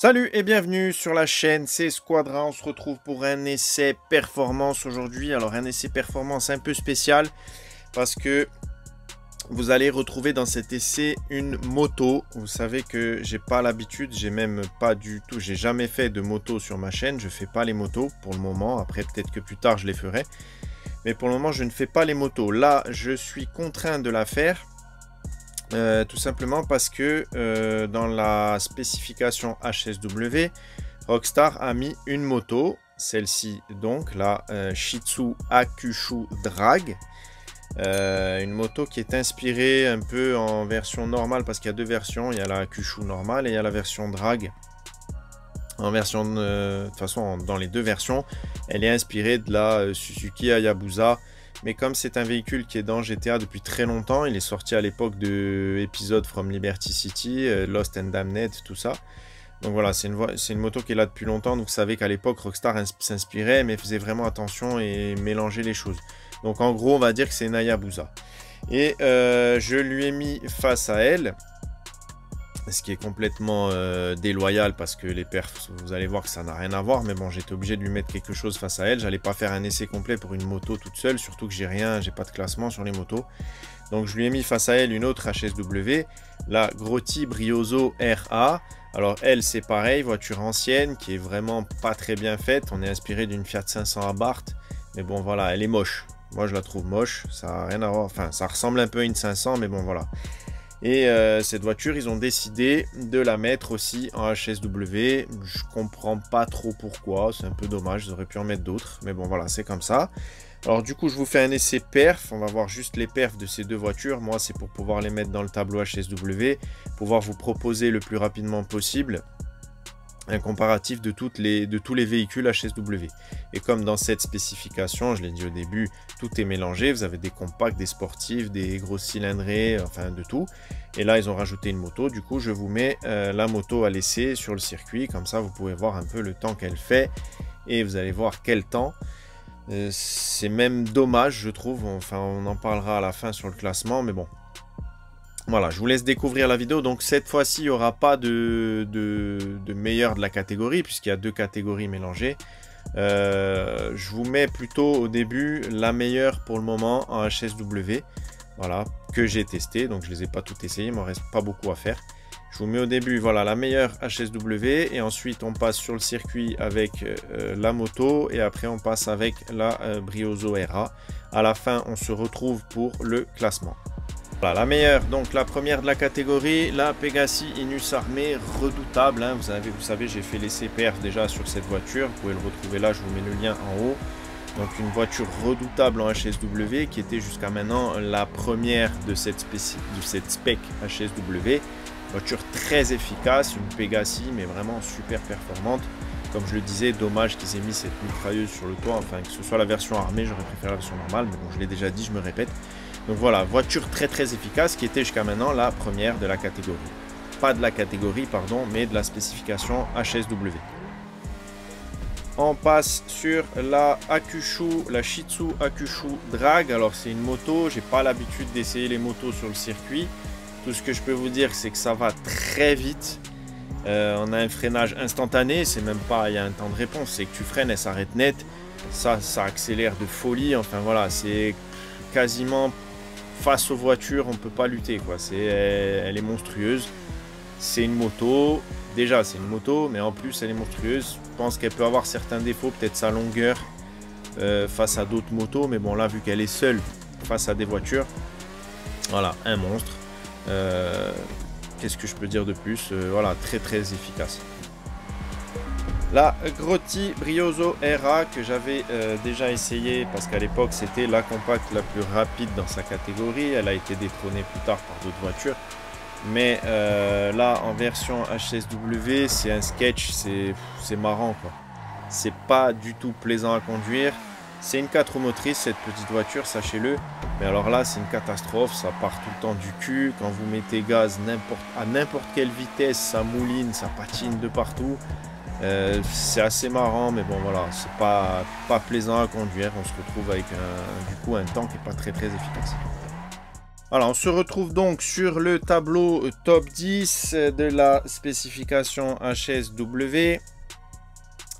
Salut et bienvenue sur la chaîne, c'est Squadra, on se retrouve pour un essai performance aujourd'hui. Alors un essai performance un peu spécial parce que vous allez retrouver dans cet essai une moto. Vous savez que j'ai pas l'habitude, j'ai même pas du tout, j'ai jamais fait de moto sur ma chaîne. Je fais pas les motos pour le moment. Après peut-être que plus tard je les ferai. Mais pour le moment je ne fais pas les motos. Là je suis contraint de la faire. Euh, tout simplement parce que euh, dans la spécification HSW, Rockstar a mis une moto, celle-ci donc, la euh, Shitsu Akushu Drag. Euh, une moto qui est inspirée un peu en version normale parce qu'il y a deux versions. Il y a la Kushu normale et il y a la version drag. En version de, toute façon, dans les deux versions, elle est inspirée de la Suzuki Hayabusa. Mais comme c'est un véhicule qui est dans GTA depuis très longtemps, il est sorti à l'époque de épisodes From Liberty City, euh, Lost and Damned, tout ça. Donc voilà, c'est une, une, moto qui est là depuis longtemps. Donc vous savez qu'à l'époque, Rockstar s'inspirait, mais faisait vraiment attention et mélangeait les choses. Donc en gros, on va dire que c'est Nayabusa. Et euh, je lui ai mis face à elle, ce qui est complètement euh, déloyal parce que les perfs, vous allez voir que ça n'a rien à voir. Mais bon, j'étais obligé de lui mettre quelque chose face à elle. J'allais pas faire un essai complet pour une moto toute seule, surtout que j'ai rien, j'ai pas de classement sur les motos. Donc je lui ai mis face à elle une autre HSW, la Grotti Brioso RA. Alors elle c'est pareil, voiture ancienne qui est vraiment pas très bien faite. On est inspiré d'une Fiat 500 Abarth. Mais bon voilà, elle est moche. Moi, je la trouve moche. Ça n'a rien à voir. Enfin, ça ressemble un peu à une 500, mais bon, voilà. Et euh, cette voiture, ils ont décidé de la mettre aussi en HSW. Je comprends pas trop pourquoi. C'est un peu dommage. Ils auraient pu en mettre d'autres. Mais bon, voilà, c'est comme ça. Alors du coup, je vous fais un essai perf. On va voir juste les perfs de ces deux voitures. Moi, c'est pour pouvoir les mettre dans le tableau HSW. Pouvoir vous proposer le plus rapidement possible un comparatif de, toutes les, de tous les véhicules HSW. Et comme dans cette spécification, je l'ai dit au début, tout est mélangé. Vous avez des compacts, des sportifs, des grosses cylindrées, enfin de tout. Et là, ils ont rajouté une moto. Du coup, je vous mets euh, la moto à laisser sur le circuit. Comme ça, vous pouvez voir un peu le temps qu'elle fait. Et vous allez voir quel temps. Euh, c'est même dommage, je trouve. Enfin, on en parlera à la fin sur le classement. Mais bon, voilà, je vous laisse découvrir la vidéo. Donc cette fois-ci, il n'y aura pas de, de, meilleur de la catégorie, puisqu'il y a deux catégories mélangées. Euh, je vous mets plutôt au début la meilleure pour le moment en HSW. Voilà, que j'ai testé. Donc je ne les ai pas toutes essayées, il ne me reste pas beaucoup à faire. Je vous mets au début, voilà, la meilleure HSW. Et ensuite, on passe sur le circuit avec euh, la moto. Et après, on passe avec la euh, Briozo RA. À la fin, on se retrouve pour le classement. Voilà, la meilleure, donc la première de la catégorie, la Pegasi Inus Armée, redoutable. Hein. vous, avez, vous savez, j'ai fait les CPR déjà sur cette voiture. Vous pouvez le retrouver là, je vous mets le lien en haut. Donc une voiture redoutable en HSW qui était jusqu'à maintenant la première de cette, de cette spec HSW. Voiture très efficace, une Pegasi mais vraiment super performante. Comme je le disais, dommage qu'ils aient mis cette mitrailleuse sur le toit. Enfin, que ce soit la version armée, j'aurais préféré la version normale. Mais bon, je l'ai déjà dit, je me répète. Donc voilà, voiture très très efficace qui était jusqu'à maintenant la première de la catégorie. Pas de la catégorie, pardon, mais de la spécification HSW. On passe sur la Akushu, la Shitsu Akushu Drag. Alors c'est une moto, j'ai pas l'habitude d'essayer les motos sur le circuit. Tout ce que je peux vous dire, c'est que ça va très vite. Euh, on a un freinage instantané, c'est même pas il y a un temps de réponse, c'est que tu freines, elle s'arrête net. Ça, ça accélère de folie. Enfin voilà, c'est quasiment face aux voitures, on ne peut pas lutter. Quoi. Elle, est monstrueuse. C'est une moto. Déjà, c'est une moto, mais en plus, elle est monstrueuse. Je pense qu'elle peut avoir certains défauts, peut-être sa longueur euh, face à d'autres motos. Mais bon, là, vu qu'elle est seule face à des voitures, voilà, un monstre. Euh, qu'est-ce que je peux dire de plus? Euh, Voilà, très très efficace. La Grotti Brioso RA que j'avais euh, déjà essayé parce qu'à l'époque c'était la compacte la plus rapide dans sa catégorie. Elle a été détrônée plus tard par d'autres voitures. Mais euh, là en version HSW c'est un sketch, c'est marrant quoi. C'est pas du tout plaisant à conduire. C'est une 4 motrices cette petite voiture, sachez-le. Mais alors là, c'est une catastrophe. Ça part tout le temps du cul. Quand vous mettez gaz à n'importe quelle vitesse, ça mouline, ça patine de partout. Euh, c'est assez marrant, mais bon voilà, c'est pas, pas plaisant à conduire. On se retrouve avec un, du coup un temps qui n'est pas très très efficace. Voilà, on se retrouve donc sur le tableau top 10 de la spécification HSW.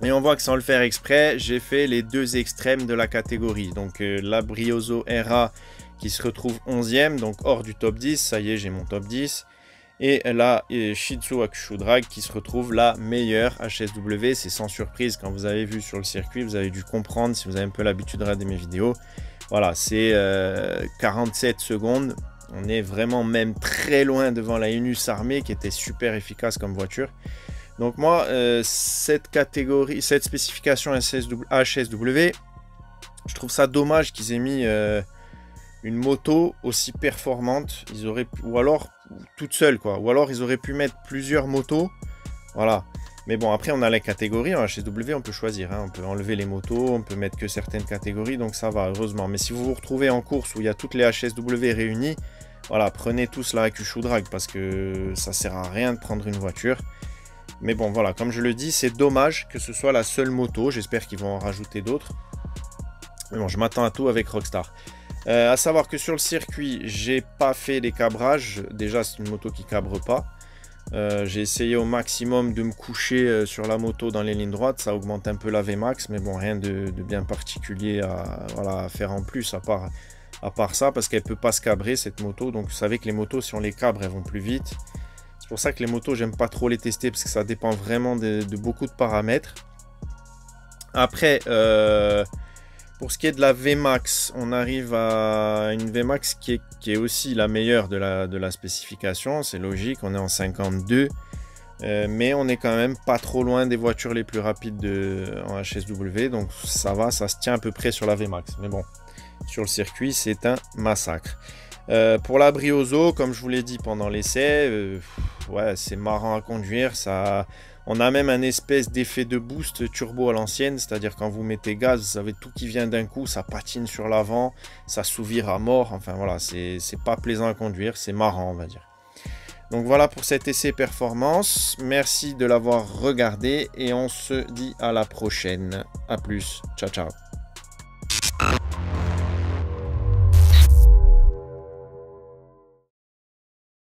Et on voit que sans le faire exprès, j'ai fait les deux extrêmes de la catégorie. Donc euh, la Briozo RA qui se retrouve 11e, donc hors du top 10. Ça y est, j'ai mon top 10. Et la Shitsu Akushu Drag qui se retrouve la meilleure HSW. C'est sans surprise, quand vous avez vu sur le circuit, vous avez dû comprendre si vous avez un peu l'habitude de regarder mes vidéos. Voilà, c'est 47 euh, secondes. On est vraiment même très loin devant la Inus Armée qui était super efficace comme voiture. Donc moi, euh, cette catégorie, cette spécification HSW, je trouve ça dommage qu'ils aient mis euh, une moto aussi performante. Ils auraient ou alors toute seule quoi. Ou alors ils auraient pu mettre plusieurs motos. Voilà. Mais bon, après, on a les catégories. En HSW, on peut choisir. Hein. On peut enlever les motos, on peut mettre que certaines catégories. Donc ça va, heureusement. Mais si vous vous retrouvez en course où il y a toutes les HSW réunies, voilà, prenez tous la Hakushu Drag parce que ça sert à rien de prendre une voiture. Mais bon, voilà, comme je le dis, c'est dommage que ce soit la seule moto. J'espère qu'ils vont en rajouter d'autres. Mais bon, je m'attends à tout avec Rockstar. Euh, à savoir que sur le circuit, j'ai pas fait les cabrages. Déjà, c'est une moto qui cabre pas. Euh, j'ai essayé au maximum de me coucher euh, sur la moto dans les lignes droites, ça augmente un peu la Vmax, mais bon, rien de, bien particulier à, faire en plus, à part, ça, parce qu'elle peut pas se cabrer cette moto, donc vous savez que les motos, si on les cabre, elles vont plus vite. C'est pour ça que les motos, j'aime pas trop les tester, parce que ça dépend vraiment de, de beaucoup de paramètres. Après, euh, pour ce qui est de la Vmax, on arrive à une Vmax qui est, qui est aussi la meilleure de la, spécification. C'est logique, on est en 52. Euh, mais on est quand même pas trop loin des voitures les plus rapides de, en HSW. Donc ça va, ça se tient à peu près sur la Vmax. Mais bon, sur le circuit, c'est un massacre. Euh, pour la Briozo, comme je vous l'ai dit pendant l'essai, euh, c'est marrant à conduire. Ça, on a même un espèce d'effet de boost turbo à l'ancienne, c'est-à-dire quand vous mettez gaz, vous avez tout qui vient d'un coup, ça patine sur l'avant, ça s'ouvre à mort. Enfin voilà, c'est pas plaisant à conduire, c'est marrant, on va dire. Donc voilà pour cet essai performance. Merci de l'avoir regardé et on se dit à la prochaine. A plus. Ciao, ciao.